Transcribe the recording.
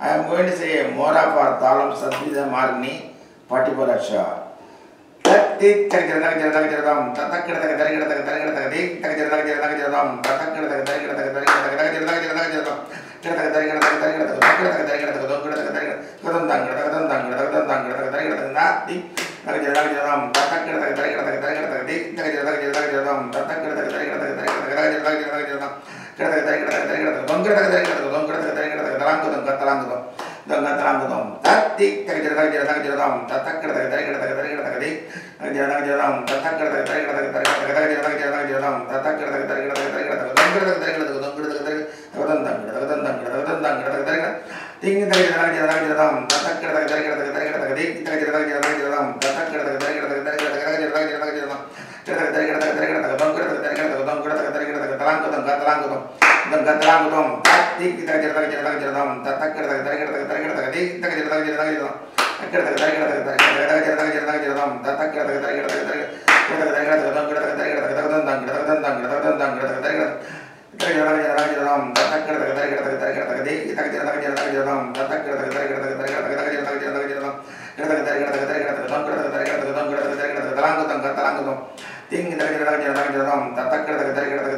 I am going to say Mora for Talam Sadvida Marni Patipurasha. Tatti Tagajarak Jarakam, தலாங்குதம் கத்தலாங்குதம் தங்கத்தலாங்குதம் தத்தி தகஜர தகஜர தகஜரதாம் தத்தக்கடதக தரிகடதக தரிகடதகதி தகஜர தகஜரதாம் தத்தக்கடதக தரிகடதக தரிகடதக தகஜர தகஜர தகஜரதாம் தத்தக்கடதக தரிகடதக தரிகடதக தங்கடதக தரிகடதக தங்கடதக தரிகடதகதம் தங்கடதகதம் தங்கடதகதம் தங்கடதக தரிகட திங்கு தகஜர தகஜர தகஜரதாம் தத்தக்கடதக தரிகடதக தரிகடதக திங்கு தகஜர தகஜர தகஜரதாம் தத்தக்கடதக தரிகடதக தரிகடதக தகஜர தகஜர தகஜரதாம் தகஜர தரிகடதக தரிகடதக தங்கடதக தரிகடதக தங்கடதக தரிகடதக தலாங்குதம் கத்தலாங்குதம் தரை கிடத்தக்க தரை கிடத்தக்க தி ஜரதக ஜரதம் தத்தக் கிடத்தக்க தரை கிடத்தக்க தரை கிடத்தக்க தக ஜரதக தக ஜரதம் தக கிடத்தக்க தரை கிடத்தக்க தரை கிடத்தக்க தொங்க கிடத்தக்க தரை கிடத்தக்க தொங்க கிடத்தக்க தரை தகதம் தங்க தகதம் தங்க தகதம் தங்க கிடத்தக்க தரை திங்க தக ஜரதக தக ஜரதம் தத்தக் கிடத்தக்க தரை கிடத்தக்க தரை கிடத்தக்க தி தக ஜரதக தக ஜரதம் தக கிடத்தக்க தரை கிடத்தக்க தரை கிடத்தக்க தக ஜரதக தக ஜரதம் தக தரை கிடத்தக்க தரை கிடத்தக்க தொங்க கிடத்தக்க தரை கிடத்தக்க தொங்க கிடத்தக்க தரை கிடத்தக்க தலாங்குதம் கத்தலாங்குதம் dan தக tati தக kejar தக kejar tak kejar